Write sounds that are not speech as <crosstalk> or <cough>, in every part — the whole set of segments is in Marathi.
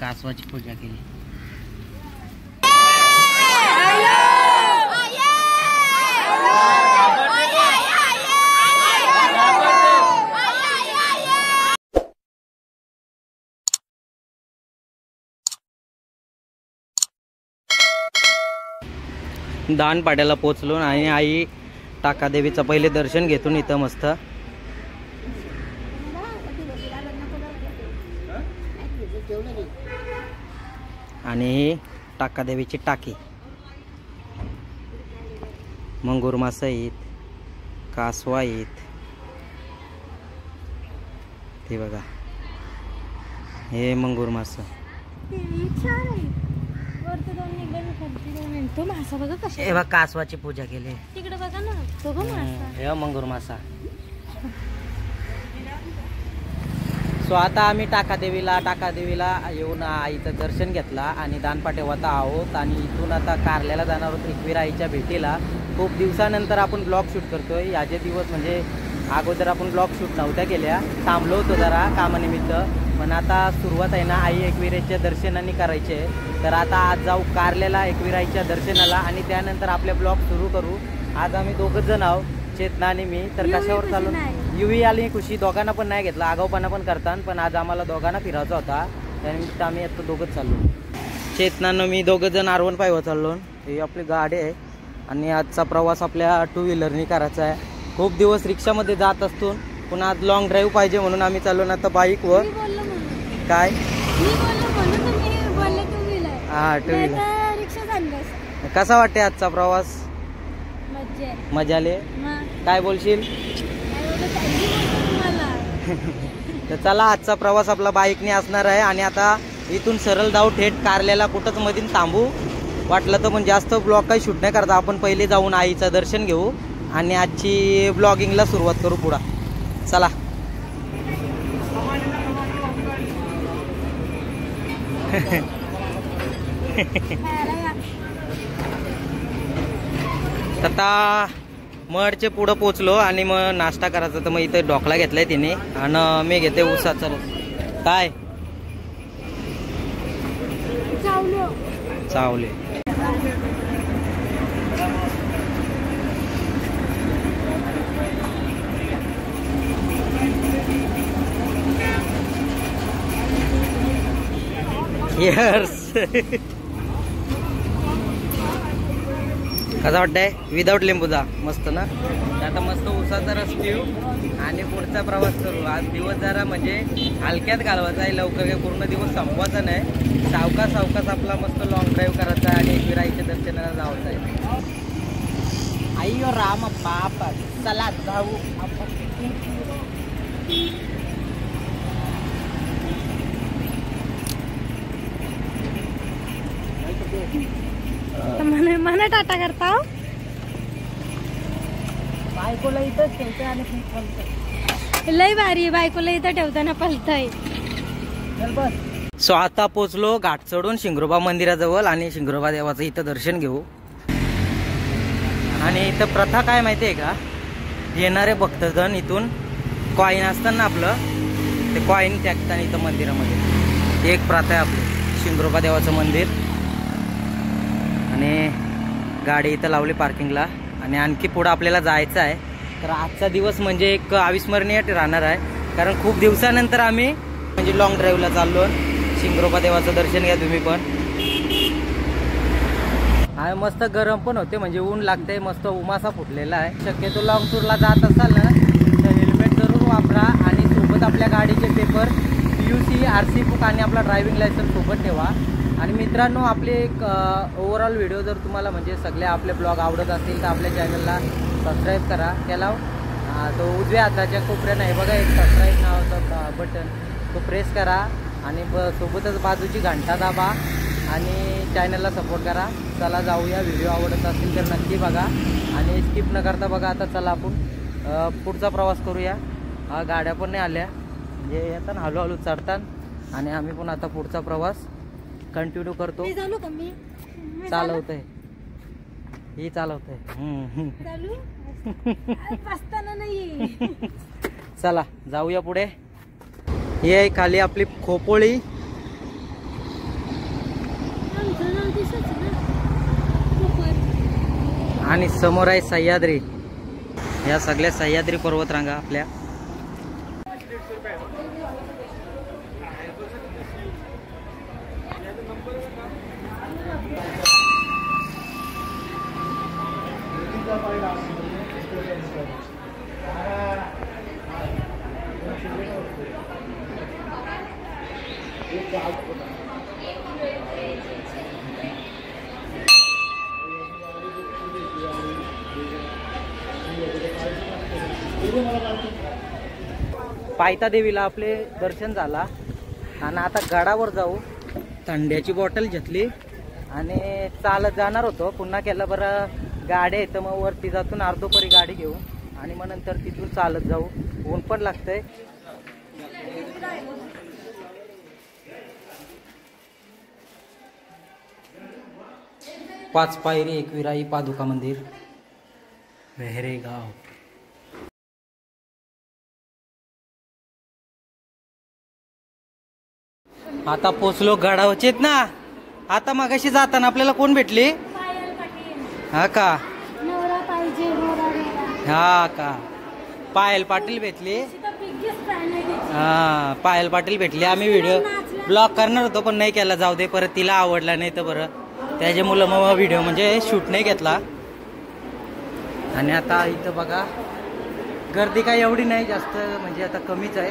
कासवाची पूजा केली. दान पाड्याला पोचलो आणि आई टाकादेवीचं पहिले दर्शन घेतून इथं मस्त आणि ही टाकादेवीची टाकी. मंगूर मासा आहेत कासवा आहेत ते बघा. हे मंगूर मासा. तो मासा बघा कशा हे बघ कासवाची पूजा केली. तिकडे बघा ना. तो बघ मासा. हे मंगूर मासा. सो आता आम्ही टाकादेवीला टाकादेवीला येऊन आईचं दर्शन घेतला आणि दानपाटेवाता आहोत आणि इथून आता कारल्याला जाणार आहोत एकवीर आईच्या भेटीला. खूप दिवसानंतर आपण ब्लॉग शूट करतोय. याचे दिवस म्हणजे अगोदर आपण ब्लॉग शूट नव्हत्या केल्या. थांबलो होतो जरा कामानिमित्त. पण आता सुरुवात आहे ना आई एकविराईच्या दर्शनाने करायची आहे. तर आता आज जाऊ कारल्याला एकविराईच्या दर्शनाला आणि त्यानंतर आपले ब्लॉग सुरू करू. आज आम्ही दोघंच जण आहोत चेतना आणि मी. तर कशावर चालू. युवी आली खुशी. दोघांना पण नाही घेतला. आगाऊपणा पण करतात पण आज आम्हाला दोघांना फिरायचा होता. त्यानिमित्त आम्ही आता दोघंच चाललो. चेतनानं मी दोघं जण आरवण पायवा चाललो. ही आपली गाडी आहे. आणि आजचा प्रवास आपल्या टू व्हीलरनी करायचा आहे. खूप दिवस रिक्षामध्ये जात असतो. पण आज लॉंग ड्राईव्ह पाहिजे म्हणून आम्ही चाललो ना आता बाईकवर काय? हा टू व्हीलर कसा वाटते आजचा प्रवास? मज्जा आहे. मजा आली? मग? काय बोलशील? <laughs> तर चला आजचा प्रवास आपला बाईकने असणार आहे आणि आता इथून सरळ जाऊ थेट कारल्याला कुठंच मधीन थांबू वाटलं तर पण जास्त ब्लॉग काही शूट नाही करता. आपण पहिले जाऊन आईचं दर्शन घेऊ आणि आजची ब्लॉगिंगला सुरुवात करू पुढा. चला. <laughs> <laughs> तर आता मडचे पुढं पोचलो आणि मग नाश्ता करायचा तर मग इथे ढोकळा घेतलाय तिने. आणि मी घेते उसाचा रस. काय? चावलो. चावले. <laughs> कसा वाटतंय? विदाऊट लिंबूचा. मस्त ना? आता मस्त उसाचा रस पिऊ आणि पुढचा प्रवास करू. आज दिवस जरा म्हणजे हलक्यात घालवायचा आहे. लवकर काही पूर्ण दिवस संपवायचा नाही. सावका सावकास आपला मस्त लॉंग ड्राईव्ह करायचा आहे आणि एकविराईच्या दर्शनाला जायचं आहे. आई हो राम बाप. चला जाऊ. आपण म्हणे मला टाटा करता हो? बायकोला इथंच ठेवते आणि. लय भारी बायकोला इथं ठेवताना पलतय. चल बस. सो आता पोचलो घाट चढून शिंगरोबा मंदिराजवळ आणि शिंगरोबा देवाचं इथं दर्शन घेऊ. आणि इथं प्रथा काय माहिती आहे का? येणारे भक्तगण इथून कॉईन असतं ना आपलं ते कॉईन टाकतात इथं मंदिरामध्ये. एक प्रथा आहे आपली शिंगरोबा देवाचं मंदिर. आणि गाडी इथं लावली पार्किंगला. आणि आणखी पुढं आपल्याला जायचं आहे. तर आजचा दिवस म्हणजे एक अविस्मरणीय राहणार आहे. कारण खूप दिवसानंतर आम्ही म्हणजे लॉंग ड्राईव्हला चाललो. शिंगरोबा देवाचं दर्शन घ्या तुम्ही पण. आणि मस्त गरम पण होते. म्हणजे ऊन लागते मस्त उमासा फुटलेला आहे. शक्यतो लॉंग टूरला जात असाल ना तर हेल्मेट जरूर वापरा. आणि सोबत आपल्या गाडीचे paper P U C R C book आणि आपला ड्रायव्हिंग लायसन्स सोबत ठेवा. आणि मित्रांनो आपले एक ओव्हरऑल व्हिडिओ जर तुम्हाला म्हणजे सगळे आपले ब्लॉग आवडत असतील तर आपल्या चॅनलला सबस्क्राईब करा. त्याला तो उजव्या हाताच्या कोपऱ्यानं आहे बघा एक सबस्क्राईब नावाचं बटन तो प्रेस करा आणि ब सोबतच बाजूची घंटा दाबा आणि चॅनलला सपोर्ट करा. चला जाऊया व्हिडिओ आवडत असतील तर नक्की बघा. आणि स्किप न करता बघा आता चला आपण पुढचा प्रवास करूया. गाड्या पण नाही आल्या. म्हणजे येताना हळूहळू चढतात आणि आम्ही पण आता पुढचा प्रवास कंटिन्यू करतो. मी चालू का मी? मी चालवतंय. ही चालवतंय. हम्म, हम्म. चालू? अरे, बसताना नाही. चला जाऊया पुढे. ही आहे खाली आपली खोपोळी. आणि समोर आहे सह्याद्री. या सगळ्या सह्याद्री पर्वतरांगा आपल्या. पायता देवीला आपले दर्शन झाला. आणि आता गडावर जाऊ. थंड्याची बॉटल घेतली. आणि चालत जाणार होतो. पुन्हा केलं बरं गाड्या येतं मग वरती जातून अर्धोपरी गाडी घेऊ आणि मग नंतर तिथून चालत जाऊ. ऊन पण लागतंय. पाच पायरी एकविराई पादुका मंदिर. वेहरेगाव आता पोचलो गडावचेत ना. आता मगाशी जाताना आपल्याला कोण भेटली? हा का? नवरा पाहिजे नवरा नवरा. हा का? पायल पाटील भेटली? तिथं आहे त्याची. हा पायल पाटील भेटली. आम्ही व्हिडिओ ब्लॉग करणार होतो पण नाही केला. जाऊ दे परत तिला आवडला नाही तर बरं. त्याच्यामुळं मग व्हिडिओ म्हणजे शूट नाही घेतला. आणि आता इथं बघा गर्दी काय एवढी नाही जास्त म्हणजे आता कमीच आहे.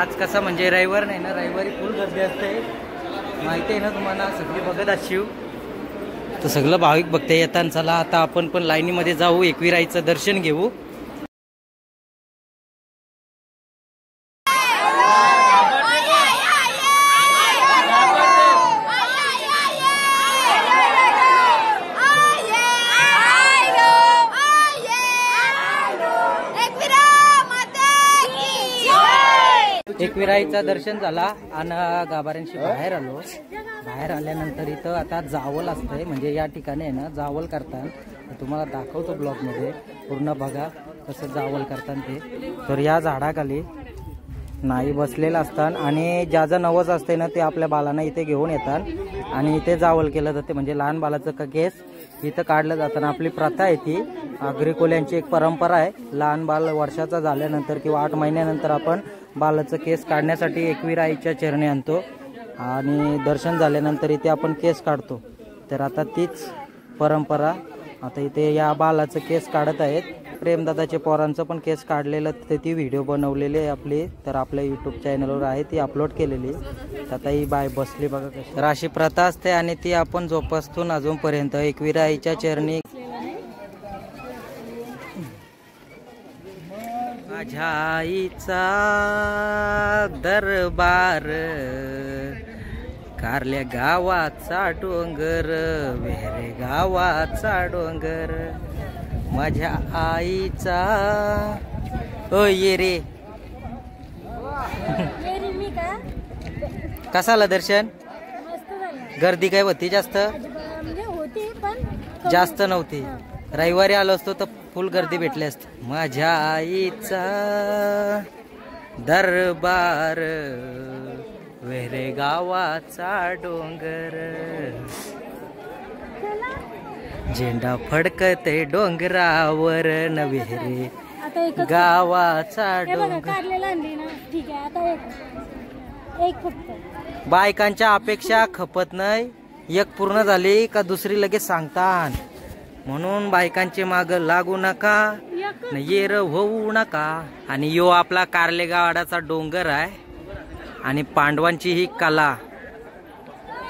आज कसं म्हणजे रविवार नाही ना रविवारी फुल गर्दी असते. माहिती आहे ना तुम्हाला सगळी बघत अशीव तर सगळं भाविक बघते येताना चला आता आपण पण लाईनीमध्ये जाऊ एकविराईचं दर्शन घेऊ. एकविराईचं दर्शन झाला आणि गाभाऱ्यांशी बाहेर आलो. बाहेर आल्यानंतर इथं आता जावल असतंय म्हणजे या ठिकाणी आहे ना जावल करतात तुम्हाला दाखवतो ब्लॉगमध्ये. पूर्ण बघा कसं जावल करतात ते. तर या झाडाखाली नाही बसलेलं असतात आणि ज्याचं नवस असते ना ते आपल्या बालांना इथे घेऊन येतात आणि इथे जावल केलं जाते म्हणजे लहान बालाचं केस इथं काढलं जातं आपली प्रथा आहे ती. आग्रिकोल्यांची एक परंपरा आहे. लहान बाल वर्षाचा झाल्यानंतर किंवा आठ महिन्यानंतर आपण बालाचं केस काढण्यासाठी एकवीर आईच्या चरणी आणतो. आणि दर्शन झाल्यानंतर इथे आपण केस काढतो. तर आता तीच परंपरा आता इथे या बालाचं केस काढत आहेत. प्रेमदादाच्या पोरांचं पण केस काढलेलं तिथे ती व्हिडिओ बनवलेली आहे आपली. तर आपल्या यूट्यूब चॅनलवर आहे. ती अपलोड केलेली तर आता ही बाय बसली बघा कशी. तर अशी प्रथा असते आणि ती आपण जोपासतून अजूनपर्यंत. एकविरा आईच्या चरणी माझ्या आईचा दरबार कारल्या गावाचा डोंगर वेरे गावाचा डोंगर. माझ्या आईचा ओ ये रे. ये रे मी का? कसा आला दर्शन गर्दी काय होती जास्त? म्हणजे. जास्त नव्हती. रविवारी आलो असतो तर फुल गर्दी भेटली असते. माझ्या आईचा दरबार. वेरे गावाचा डोंगर. झेंडा फडकते डोंगरावर नवेरे गावाचा बघा डोंगर. कारलेला आणली ना. ठीक आहे आता एक. एक फक्त. बायकांच्या अपेक्षा खपत नाही. एक पूर्ण झाली का दुसरी लगेच सांगतात म्हणून बायकांचे माग लागू नका. येर होऊ नका. आणि यो आपला कारलेगावाडाचा डोंगर आहे. आणि पांडवांची ही कला.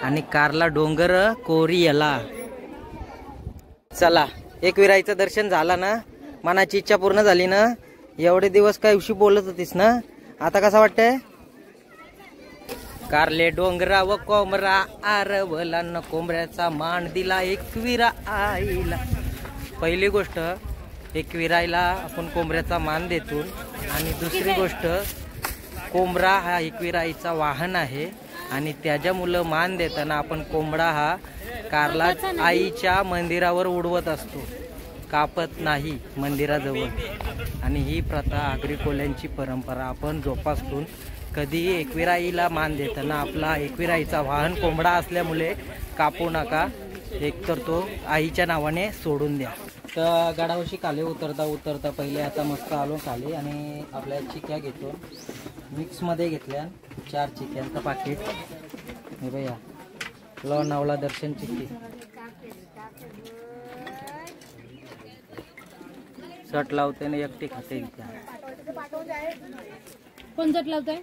आणि कारला डोंगर कोरी याला चला एक विराईचं दर्शन झाला ना? मनाची इच्छा पूर्ण झाली ना? एवढे दिवस काय उशी बोलत होतीस ना? आता कसं वाटतंय? कारले डोंगरा व कोंबरा आरवला न कोंबऱ्याचा मान दिला एकविरा आईला पहिली गोष्ट एकविरायला आपण कोंबऱ्याचा मान देतो आणि दुसरी गोष्ट कोंबडा हा एकविराईचा वाहन आहे आणि त्याच्या मुलं मान देताना आपण कोंबडा हा कारला आईच्या मंदिरावर उडवत असतो. कापत नाही मंदिराजवळ. आणि ही प्रथा आगरी कोल्यांची परंपरा आपण जोपासून कधी एकविराईला मान देताना आपला एकविराईचा वाहन कोंबडा असल्यामुळे कापू नका. एकतर तो आईच्या नावाने सोडून द्या. तर गडावशी खाली उतरता उतरता पहिले आता मस्त आलो खाली आणि आपल्या चिक्या घेतो. मिक्समध्ये घेतल्या. चार चिक्यांचं पाकिट. हे भैया लोणावळा दर्शन चिक्की. सट लावते ना एकटी खाते कोण जट लावतोय?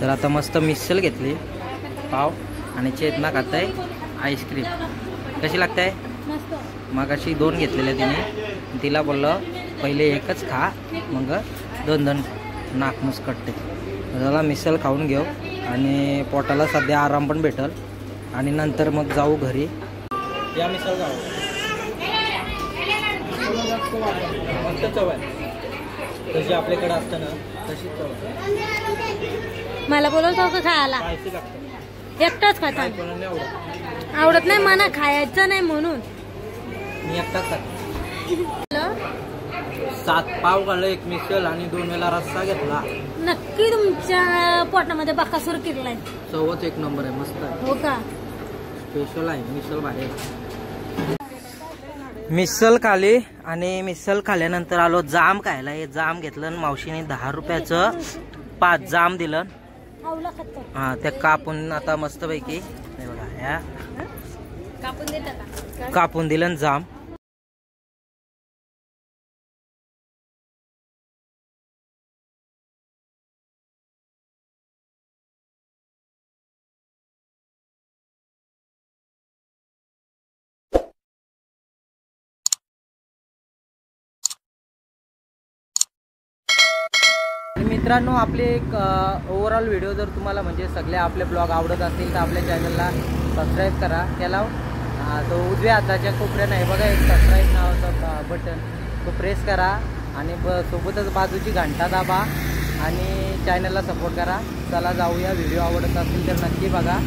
तर आता मस्त मिसल घेतली. पाव आणि चेतना खाताय. आईस्क्रीम कशी लागताय? मस्त मग अशी दोन घेतलेल्या तिने. तिला बोललं पहिले एकच खा मग दोन दोन नाक मुसकटते. त्याला मिसल खाऊन घेऊ आणि पोटाला सध्या आराम पण भेटल आणि नंतर मग जाऊ घरी. या मिसल जाऊ मस्त चव आहे. तशी आपल्याकडे असतं ना तशी चव आहे. मला बोलवतो का खायला. एकटाच खाता आवडत नाही मला खायचं नाही म्हणून. मी एकटाच खातो सात पाव खाल्लं एक मिसल आणि दोन वेळा रस्सा घेतला. नक्की तुमच्या पोटामध्ये बाकासूर किरलाय. चवच एक नंबर आहे मस्त आहे. हो का? स्पेशल आहे मिसल आहे. मिसल खाली आणि मिसल खाल्यानंतर आलो जाम खायला. हे जाम घेतलं आणि मावशीने दहा रुपयाचं पाच जाम दिलं. हा ते कापून आता मस्तपैकी कापून दिलं जाम. मित्रांनो आपले एक ओवरऑल व्हिडिओ जर तुम्हाला म्हणजे सगळे आपले ब्लॉग आवडत असतील तर आपल्या चॅनलला सबस्क्राईब करा. त्याला तो उजव्या हाताच्या कोपऱ्यानं आहे बघा एक सबस्क्राईब नावाचं बटन तो प्रेस करा आणि ब सोबतच बाजूची घंटा दाबा आणि चॅनलला सपोर्ट करा. चला जाऊया व्हिडिओ आवडत असतील तर नक्की बघा.